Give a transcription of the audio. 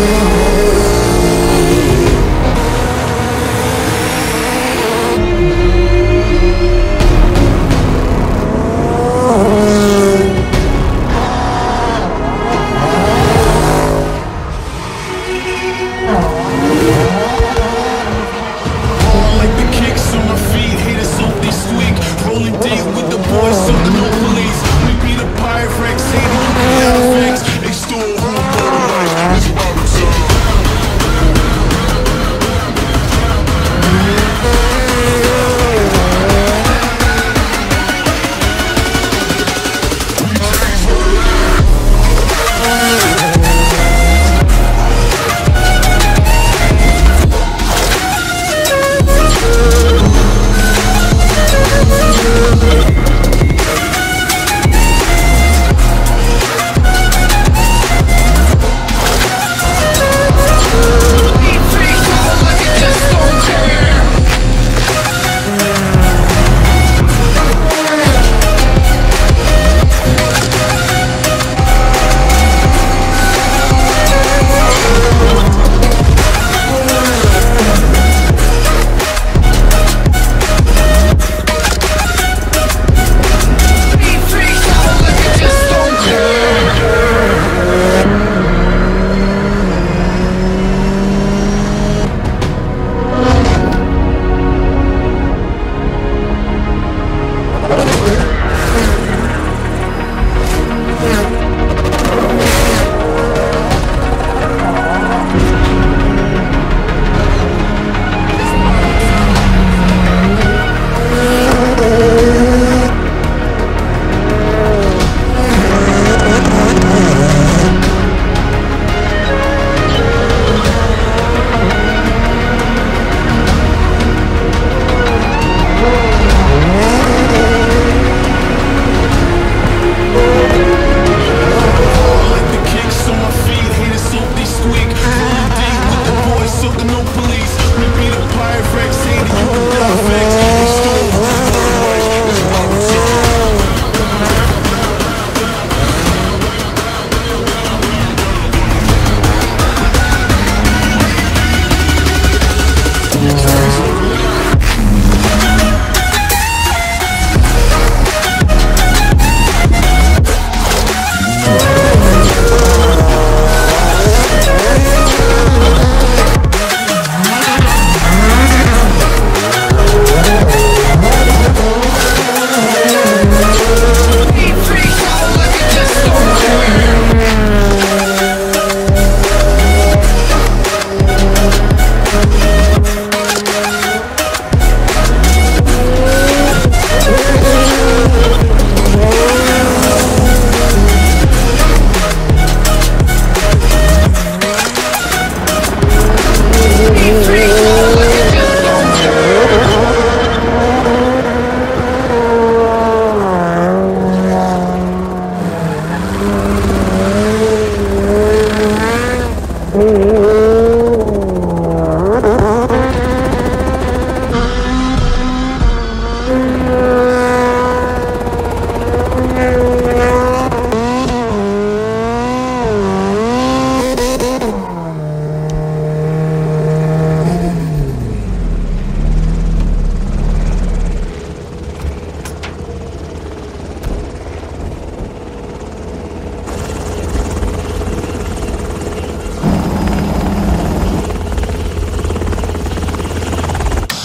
you.